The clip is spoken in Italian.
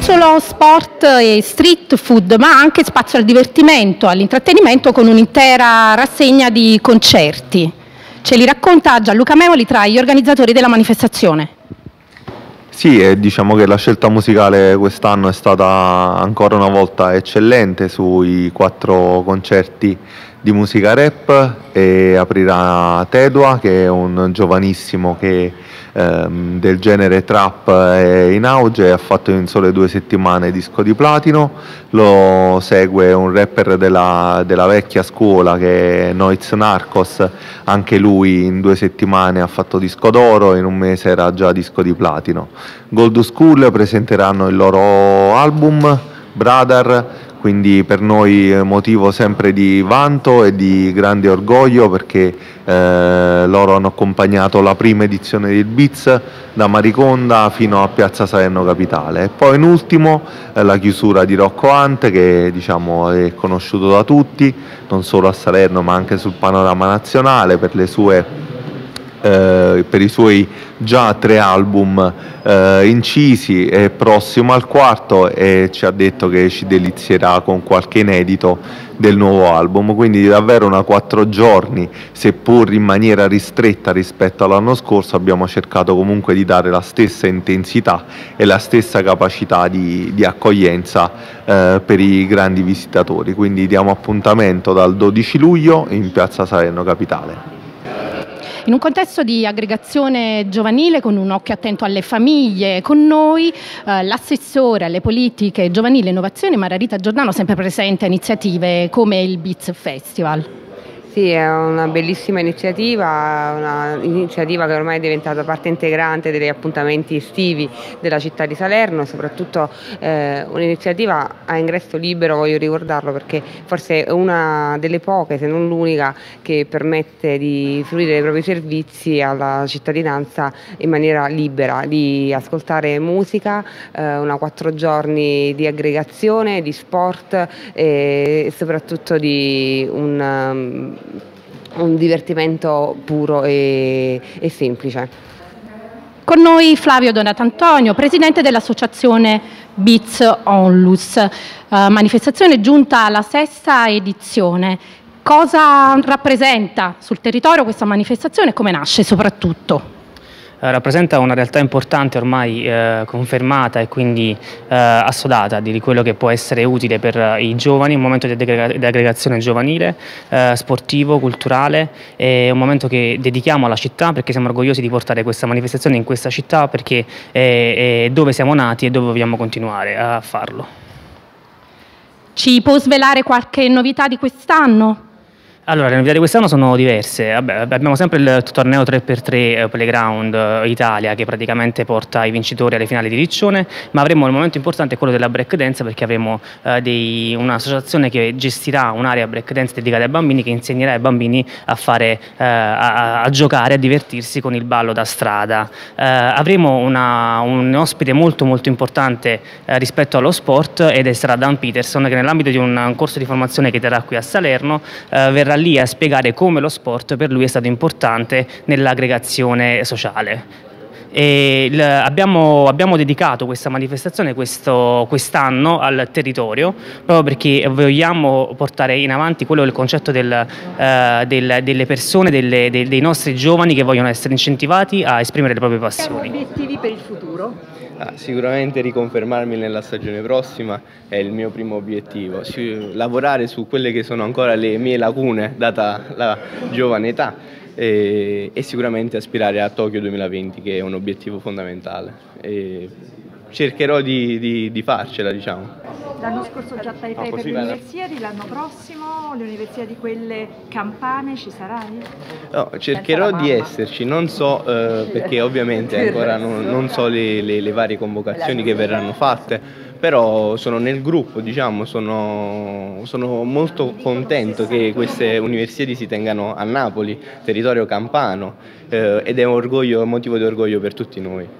non solo sport e street food, ma anche spazio al divertimento, all'intrattenimento con un'intera rassegna di concerti. Ce li racconta Gianluca Memoli tra gli organizzatori della manifestazione. Sì, e diciamo che la scelta musicale quest'anno è stata ancora una volta eccellente sui quattro concerti di musica rap e aprirà Tedua che è un giovanissimo che ehm, del genere trap è in auge ha fatto in sole due settimane disco di platino, lo segue un rapper della, della vecchia scuola che è Noiz Narcos, anche lui in due settimane ha fatto disco d'oro, in un mese era già disco di platino. Gold School presenteranno il loro album Brother quindi per noi è motivo sempre di vanto e di grande orgoglio perché eh, loro hanno accompagnato la prima edizione del BITS da Mariconda fino a Piazza Salerno Capitale. E poi in ultimo eh, la chiusura di Rocco Ante che diciamo, è conosciuto da tutti non solo a Salerno ma anche sul panorama nazionale per le sue eh, per i suoi già tre album eh, incisi, è prossimo al quarto e ci ha detto che ci delizierà con qualche inedito del nuovo album, quindi davvero una quattro giorni, seppur in maniera ristretta rispetto all'anno scorso, abbiamo cercato comunque di dare la stessa intensità e la stessa capacità di, di accoglienza eh, per i grandi visitatori, quindi diamo appuntamento dal 12 luglio in Piazza Salerno Capitale. In un contesto di aggregazione giovanile con un occhio attento alle famiglie, con noi eh, l'assessore alle politiche giovanili e innovazione Margarita Giordano sempre presente a iniziative come il Beats Festival. Sì, è una bellissima iniziativa, un'iniziativa che ormai è diventata parte integrante degli appuntamenti estivi della città di Salerno, soprattutto eh, un'iniziativa a ingresso libero, voglio ricordarlo perché forse è una delle poche, se non l'unica, che permette di fruire dei propri servizi alla cittadinanza in maniera libera, di ascoltare musica, eh, una quattro giorni di aggregazione, di sport e soprattutto di un un divertimento puro e, e semplice. Con noi Flavio Donatantonio, presidente dell'associazione Beats Onlus, eh, manifestazione giunta alla sesta edizione. Cosa rappresenta sul territorio questa manifestazione e come nasce soprattutto? Eh, rappresenta una realtà importante ormai eh, confermata e quindi eh, assodata di quello che può essere utile per eh, i giovani, un momento di, aggregazione giovanile, eh, sportivo, culturale, è un momento che dedichiamo alla città perché siamo orgogliosi di portare questa manifestazione in questa città perché è, è dove siamo nati e dove vogliamo continuare a farlo. Ci può svelare qualche novità di quest'anno? Allora, le novità di quest'anno sono diverse. Vabbè, abbiamo sempre il torneo 3x3 eh, Playground eh, Italia che praticamente porta i vincitori alle finali di Riccione, ma avremo il momento importante quello della break dance perché avremo eh, un'associazione che gestirà un'area break dance dedicata ai bambini che insegnerà ai bambini a, fare, eh, a, a, giocare, a divertirsi con il ballo da strada. Eh, avremo una, un ospite molto molto importante eh, rispetto allo sport ed sarà Dan Peterson che nell'ambito di un, un, corso di formazione che terrà qui a Salerno verrà lì a spiegare come lo sport per lui è stato importante nell'aggregazione sociale. Il, abbiamo, abbiamo, dedicato questa manifestazione questo, quest'anno al territorio proprio perché vogliamo portare in avanti quello il concetto del, uh, del, delle persone, delle, dei, dei nostri giovani che vogliono essere incentivati a esprimere le proprie passioni. Obiettivi per il futuro? Ah, sicuramente riconfermarmi nella stagione prossima è il mio primo obiettivo, lavorare su quelle che sono ancora le mie lacune data la giovane età e, e sicuramente aspirare a Tokyo 2020 che è un obiettivo fondamentale. E cercherò di, di, di farcela diciamo. L'anno scorso già tai tai per le universiadi, l'anno prossimo le universiadi quelle campane ci sarai? No, cercherò di esserci, non so eh, perché ovviamente ancora non, non so le, le, le, varie convocazioni che verranno fatte, però sono nel gruppo, diciamo, sono, sono molto contento che queste universiadi si tengano a Napoli, territorio campano, eh, ed è un orgoglio, un motivo di orgoglio per tutti noi.